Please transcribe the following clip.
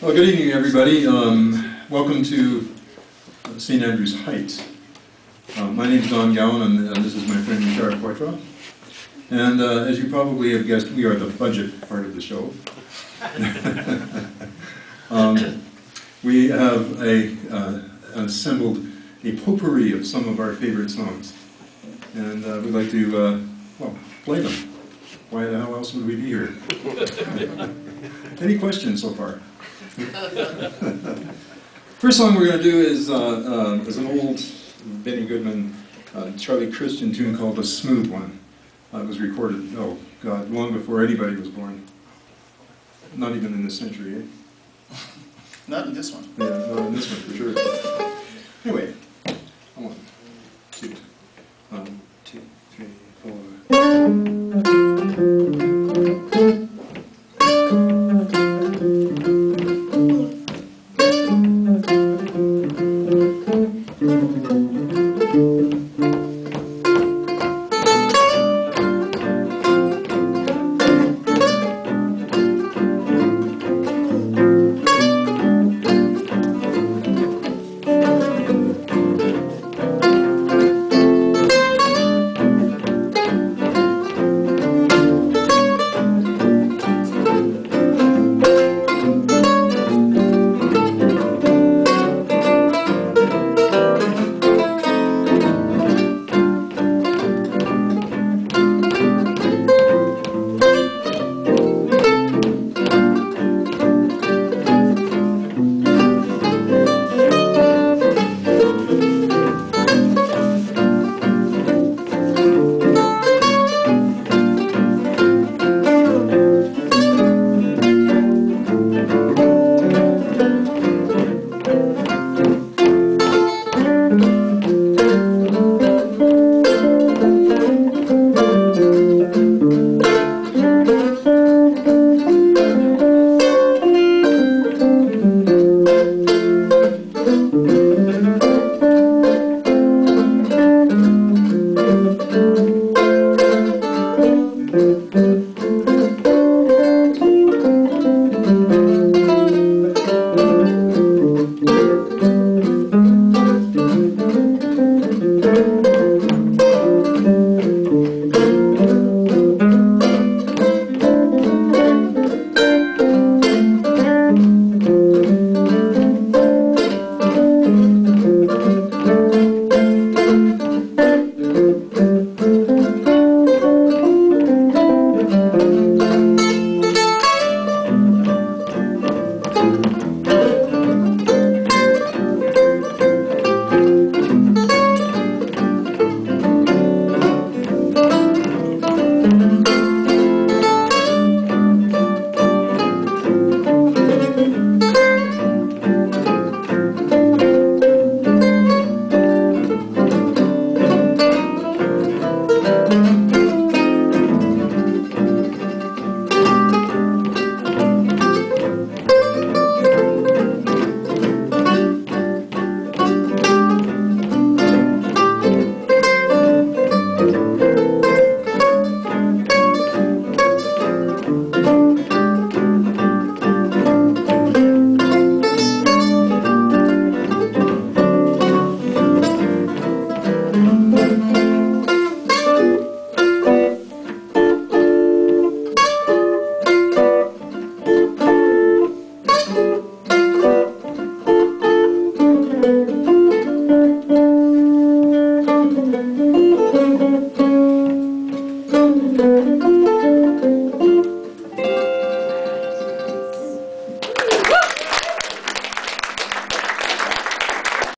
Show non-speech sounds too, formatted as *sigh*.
Well, good evening, everybody. Um, Welcome to St. Andrews Heights. Uh, My is Don Gowan, and uh, this is my friend Richard Poitras. And uh, as you probably have guessed, we are the budget part of the show. *laughs* Um, We have a, uh, assembled a potpourri of some of our favorite songs. And uh, we'd like to, uh, well, play them. Why the hell else would we be here? Any questions so far? First song we're going to do is, uh, uh, is an old Benny Goodman, uh, Charlie Christian tune called "The Smooth One." Uh, it was recorded, oh God, long before anybody was born. Not even in this century, eh? Not in this one. Yeah, not in this one for sure. Anyway, two, one, two, three.